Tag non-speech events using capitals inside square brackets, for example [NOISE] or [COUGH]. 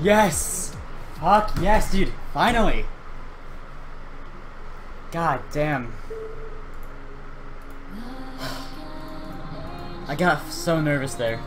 Yes! Fuck yes, dude. Finally. God damn. [SIGHS] I got so nervous there.